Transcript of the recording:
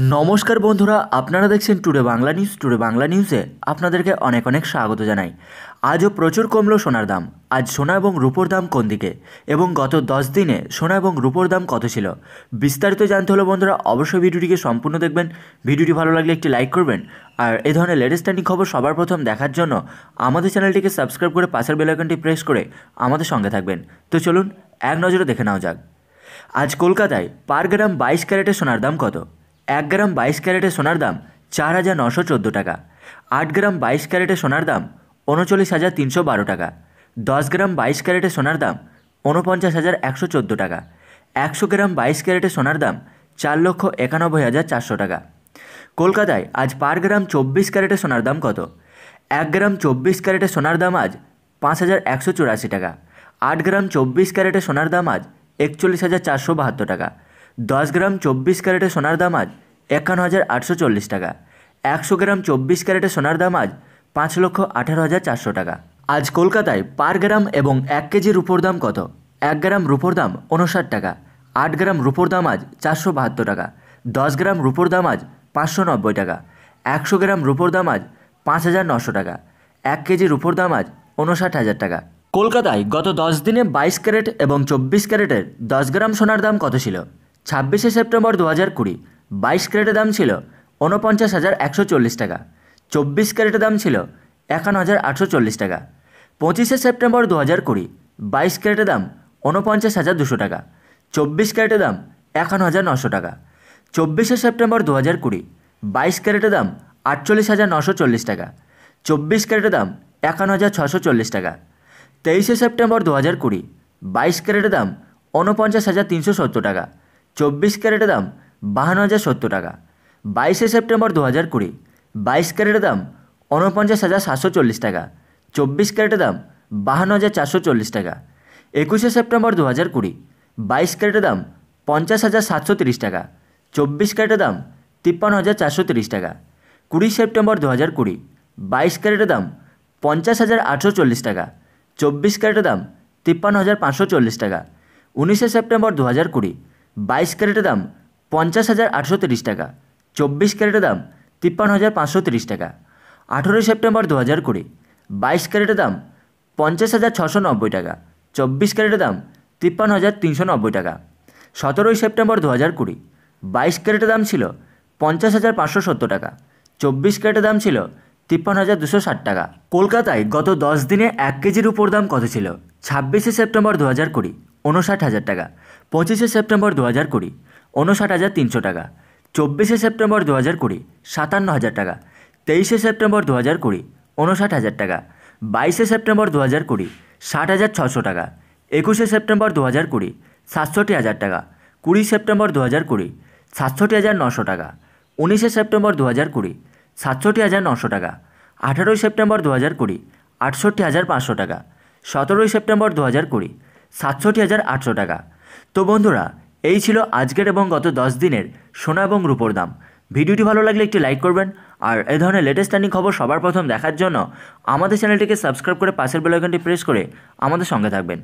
নমস্কার বন্ধুরা, আপনারা দেখছেন today Bangla news today Bangla নিউজে আপনাদেরকে অনেক অনেক স্বাগত জানাই। আজও প্রচুর কমলো সোনার দাম। আজ সোনা এবং রূপোর দাম কোন দিকে? এবং গত দশ দিনে সোনা এবং রূপোর দাম কত ছিল? বিস্তারিত জানতে হলে বন্ধুরা, অবশ্যই ভিডিওটিকে সম্পূর্ণ দেখবেন। ভিডিওটি ভালো লাগলে একটি লাইক করবেন। আর এ ধরনের লেটেস্ট ট্রেন্ডিং খবর সবার প্রথম দেখার জন্য আমাদের চ্যানেলটিকে সাবস্ক্রাইব করে পাশের বেলাইকনটি প্রেস করে আমাদের সঙ্গে থাকবেন। তো চলুন, এক নজরে দেখে নেওয়া যাক। আজ কলকাতায় পার গ্রাম বাইশ ক্যারেটের সোনার দাম কত? এক গ্রাম বাইশ ক্যারেটে সোনার দাম চার হাজার নশো চোদ্দ টাকা। আট গ্রাম বাইশ ক্যারেটে সোনার দাম উনচল্লিশ হাজার তিনশো বারো টাকা। দশ গ্রাম বাইশ ক্যারেটে সোনার দাম উনপঞ্চাশ হাজার একশো চোদ্দ টাকা। একশো গ্রাম বাইশ ক্যারেটে সোনার দাম চার লক্ষ একানব্বই হাজার চারশো টাকা। কলকাতায় আজ পার গ্রাম চব্বিশ ক্যারেটে সোনার দাম কত? এক গ্রাম চব্বিশ ক্যারেটে সোনার দাম আজ পাঁচ হাজার একশো চুরাশি টাকা। আট গ্রাম চব্বিশ ক্যারেটে সোনার দাম আজ একচল্লিশ হাজার চারশো বাহাত্তর টাকা। দশ গ্রাম চব্বিশ ক্যারেটে সোনার দাম আজ একান্ন হাজার আটশো চল্লিশ টাকা। একশো গ্রাম চব্বিশ ক্যারেটের সোনার দাম আজ পাঁচ লক্ষ আঠারো হাজার চারশো টাকা। আজ কলকাতায় পার গ্রাম এবং এক কেজি রুপোর দাম কত? এক গ্রাম রুপোর দাম উনষাট টাকা। আট গ্রাম রুপোর দাম আজ চারশো বাহাত্তর টাকা। দশ গ্রাম রুপোর দাম আজ পাঁচশো নব্বই টাকা। একশো গ্রাম রুপোর দাম আজ পাঁচ হাজার নশো টাকা। এক কেজি রুপোর দাম আজ উনষাট হাজার টাকা। কলকাতায় গত দশ দিনে বাইশ ক্যারেট এবং চব্বিশ ক্যারেটের দশ গ্রাম সোনার দাম কত ছিল? ছাব্বিশে সেপ্টেম্বর দু হাজার কুড়ি। বাইশ ক্যারেটের দাম ছিল উনপঞ্চাশ হাজার একশো চল্লিশ টাকা, চব্বিশ ক্যারেটের দাম ছিল একান্ন হাজার আটশো চল্লিশ টাকা, পঁচিশে সেপ্টেম্বর দু হাজার কুড়ি বাইশ ক্যারেটের দাম উনপঞ্চাশ হাজার দুশো টাকা, চব্বিশ ক্যারেটের দাম একান্ন হাজার নশো টাকা, চব্বিশে সেপ্টেম্বর দু হাজার কুড়ি বাইশ ক্যারেটের দাম আটচল্লিশ হাজার নশো চল্লিশ টাকা, চব্বিশ ক্যারেটের দাম একান্ন হাজার ছশো চল্লিশ টাকা, তেইশে সেপ্টেম্বর দু হাজার কুড়ি বাইশ ক্যারেটের দাম উনপঞ্চাশ হাজার তিনশো সত্তর টাকা, চব্বিশ ক্যারেটের দাম বাহান্ন হাজার সত্তর টাকা। বাইশে সেপ্টেম্বর দু হাজার কুড়ি, বাইশ ক্যারেটের দাম উনপঞ্চাশ হাজার সাতশো চল্লিশ টাকা, চব্বিশ ক্যারেটের দাম বাহান্ন হাজার চারশো চল্লিশ টাকা। একুশে সেপ্টেম্বর দু হাজার কুড়ি, বাইশ ক্যারেটের দাম পঞ্চাশ হাজার সাতশো তিরিশ টাকা, চব্বিশ ক্যারেটের দাম তিপ্পান্ন হাজার চারশো তিরিশ টাকা। কুড়ি সেপ্টেম্বর দু হাজার কুড়ি, বাইশ ক্যারেটের দাম পঞ্চাশ হাজার আটশো চল্লিশ টাকা, চব্বিশ ক্যারেটের দাম তিপ্পান্ন হাজার পাঁচশো চল্লিশ টাকা। উনিশে সেপ্টেম্বর দু হাজার কুড়ি, বাইশ ক্যারেটের দাম পঞ্চাশ হাজার আটশো তিরিশ টাকা। চব্বিশ ক্যারেটের দাম তিপ্পান্ন হাজার পাঁচশো তিরিশ টাকা। আঠেরোই সেপ্টেম্বর দু হাজার কুড়ি, বাইশ ক্যারেটের দাম পঞ্চাশ হাজার ছশো নব্বই টাকা। চব্বিশ ক্যারেটের দাম তিপ্পান্ন হাজার তিনশো নব্বই টাকা। সতেরোই সেপ্টেম্বর দু হাজার কুড়ি, বাইশ ক্যারেটের দাম ছিল পঞ্চাশ হাজার পাঁচশো সত্তর টাকা। চব্বিশ ক্যারেটের দাম ছিল তিপ্পান্ন হাজার দুশো ষাট টাকা। কলকাতায় গত দশ দিনে এক কেজির উপর দাম কত ছিল? ছাব্বিশে সেপ্টেম্বর দু হাজার কুড়ি উনষাট হাজার টাকা। পঁচিশে সেপ্টেম্বর দু হাজার কুড়ি উনষাট হাজার তিনশো টাকা। চব্বিশে সেপ্টেম্বর দু হাজার কুড়ি, সাতান্ন হাজার টাকা। তেইশে সেপ্টেম্বর দু হাজার কুড়ি উনষাট হাজার টাকা। বাইশে সেপ্টেম্বর দু হাজার কুড়ি, ষাট হাজার ছশো টাকা। একুশে সেপ্টেম্বর দু হাজার কুড়ি, সাতষট্টি হাজার টাকা। কুড়ি সেপ্টেম্বর দু হাজার কুড়ি, সাতষট্টি হাজার নশো টাকা। উনিশে সেপ্টেম্বর দু হাজার কুড়ি, সাতষট্টি হাজার নশো টাকা। আঠারোই সেপ্টেম্বর দু হাজার কুড়ি, আটষট্টি হাজার পাঁচশো টাকা। সতেরোই সেপ্টেম্বর দু হাজার কুড়ি, সাতষট্টি হাজার আটশো টাকা। তো বন্ধুরা এই ছিল আজকের এবং গত দশ দিনের সোনা এবং রূপোর দাম। ভিডিওটি ভালো লাগলে একটি লাইক করবেন, আর এই ধরনের লেটেস্ট আর্নিং খবর সবার প্রথম দেখার জন্য আমাদের চ্যানেলটিকে সাবস্ক্রাইব করে পাশের বেলাইকনটি প্রেস করে আমাদের সঙ্গে থাকবেন।